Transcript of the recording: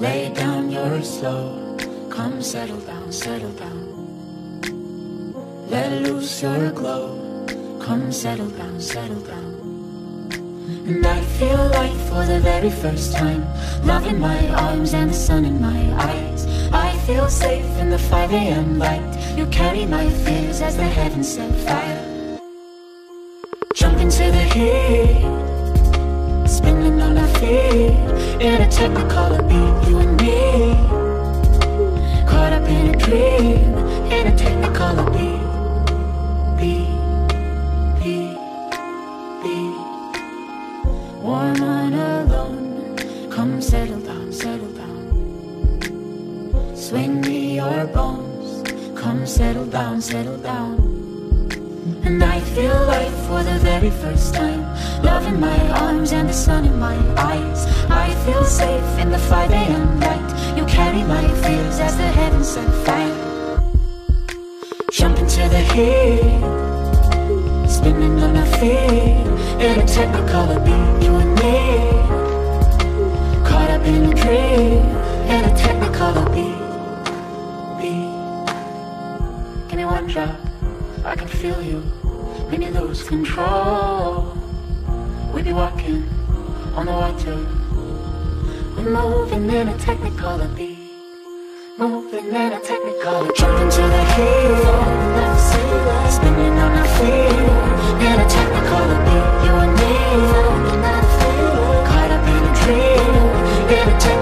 Lay down your slow. Come settle down, settle down. Let loose your glow. Come settle down, settle down. And I feel light for the very first time. Love in my arms and the sun in my eyes. I feel safe in the 5 a.m. light. You carry my fears as the heavens set fire. Jump into the heat, spinning on our feet in a technicolor beat. You and me, caught up in a dream in a technicolor beat. Beat, beat, beat. Warm and alone, come settle down, settle down. Swing me your bones, come settle down, settle down. And I feel light for the very first time. Love in my arms and the sun in my eyes. I feel safe in the 5 a.m. light. You carry my fears as the heavens set fire. Jump into the heat, spinning on our feet in a technicolor beat. You and me, caught up in a dream in a technicolor beat. Beat. Give me one drop, I can feel you when you lose control. We be walking on the water, we're moving in a technicolor beat. Moving in a technicolor Jump into the heat. Spinning on our feet. In a technicolor beat You and me. Caught up in a dream. In a technicolor